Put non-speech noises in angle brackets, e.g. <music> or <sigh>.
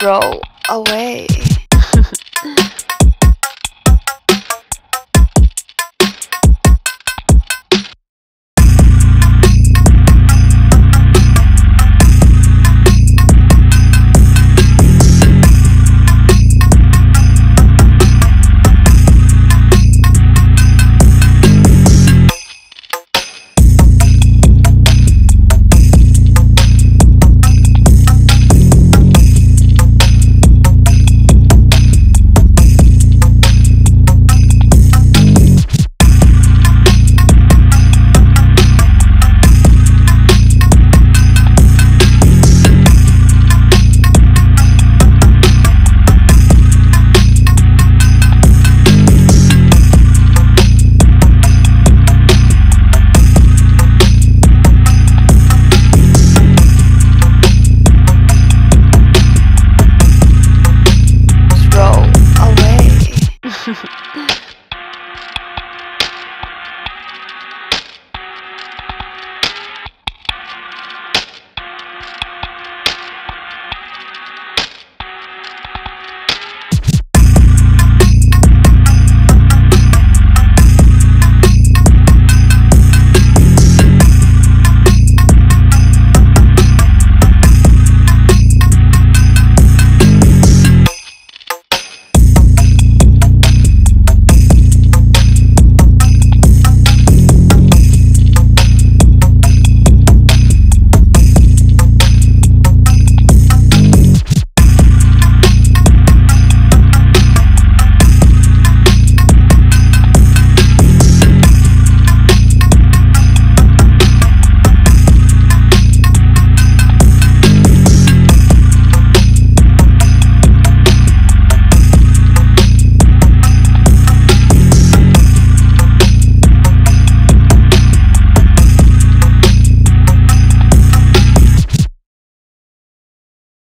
throw away. <laughs>